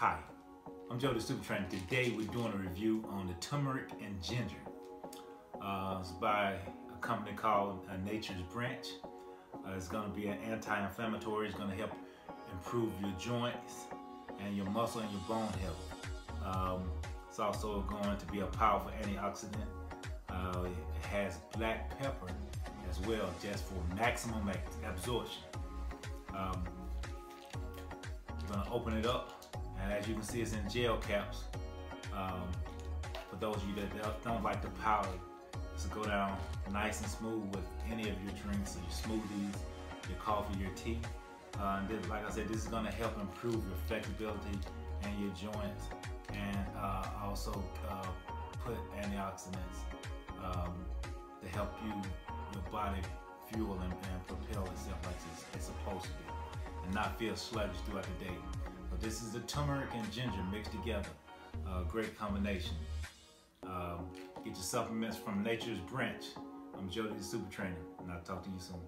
Hi, I'm Joe the Super Trainer. Today we're doing a review on the turmeric and ginger. Uh, it's by a company called uh, Nature's Branch. Uh, it's going to be an anti-inflammatory. It's going to help improve your joints and your muscle and your bone health. Um, it's also going to be a powerful antioxidant. Uh, it has black pepper as well, just for maximum absorption. Um, I'm gonna open it up and as you can see, it's in gel caps. Um, for those of you that don't like the powder, to go down nice and smooth with any of your drinks, your smoothies, your coffee, your tea. Uh, and this, like I said, this is going to help improve your flexibility and your joints, and uh, also uh, put antioxidants um, to help you your body fuel and, and propel itself like it's, it's supposed to and not feel sluggish throughout the day. But this is the turmeric and ginger mixed together. Uh, great combination. Um, get your supplements from Nature's Branch. I'm Jody the Super Trainer, and I'll talk to you soon.